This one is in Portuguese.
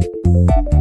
Música